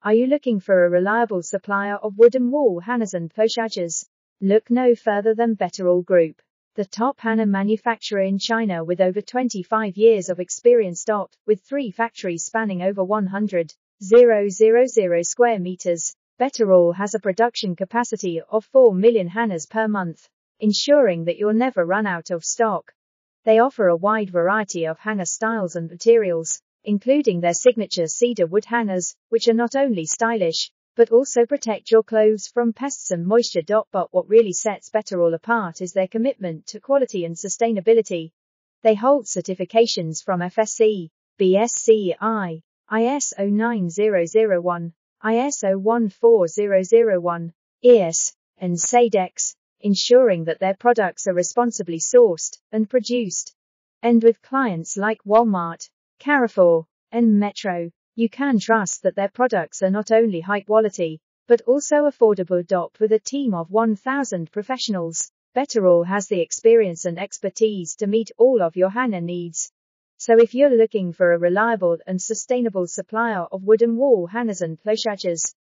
Are you looking for a reliable supplier of wooden wall hangers and pochages? Look no further than Betterall Group, the top hanger manufacturer in China with over 25 years of experience. With three factories spanning over 100,000 square meters, Betterall has a production capacity of 4 million hangers per month, ensuring that you'll never run out of stock. They offer a wide variety of hanger styles and materials, including their signature cedar wood hangers, which are not only stylish, but also protect your clothes from pests and moisture. But what really sets Betterall apart is their commitment to quality and sustainability. They hold certifications from FSC, BSCI, ISO 9001, ISO 14001, ES, and Sedex, ensuring that their products are responsibly sourced and produced. And with clients like Walmart, Carrefour, and Metro, you can trust that their products are not only high quality, but also affordable. With a team of 1,000 professionals, Betterall has the experience and expertise to meet all of your hanger needs. So if you're looking for a reliable and sustainable supplier of wooden wall hangers and pochages,